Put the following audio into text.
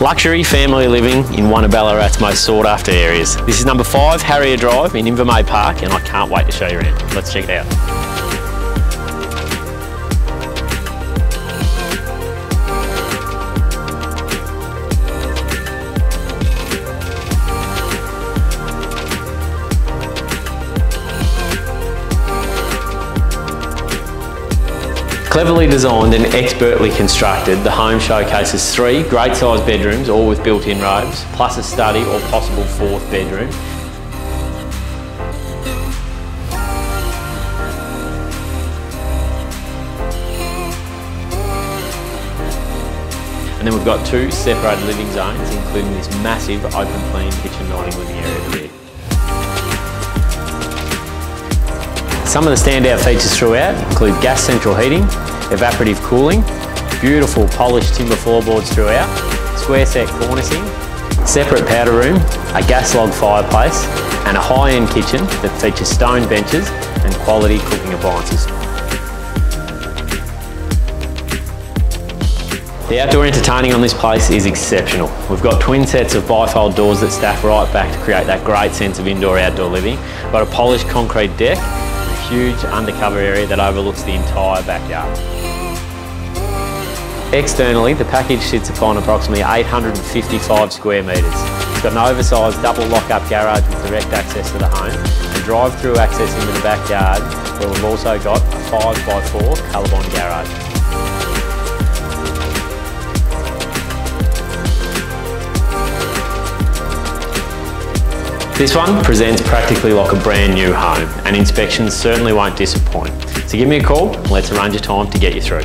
Luxury family living in one of Ballarat's most sought after areas. This is number five, Harrier Drive in Invermay Park, and I can't wait to show you around. Let's check it out. Cleverly designed and expertly constructed, the home showcases three great sized bedrooms, all with built-in robes, plus a study or possible fourth bedroom. And then we've got two separated living zones, including this massive open plan kitchen dining living area rear. Some of the standout features throughout include gas central heating, evaporative cooling, beautiful polished timber floorboards throughout, square set cornicing, separate powder room, a gas log fireplace, and a high-end kitchen that features stone benches and quality cooking appliances. The outdoor entertaining on this place is exceptional. We've got twin sets of bifold doors that stack right back to create that great sense of indoor-outdoor living. Got a polished concrete deck huge undercover area that overlooks the entire backyard. Externally, the package sits upon approximately 855 square metres. It's got an oversized double lock-up garage with direct access to the home and drive-through access into the backyard where we've also got a 5x4 Colorbond garage. This one presents practically like a brand new home and inspections certainly won't disappoint. So give me a call, and let's arrange a time to get you through.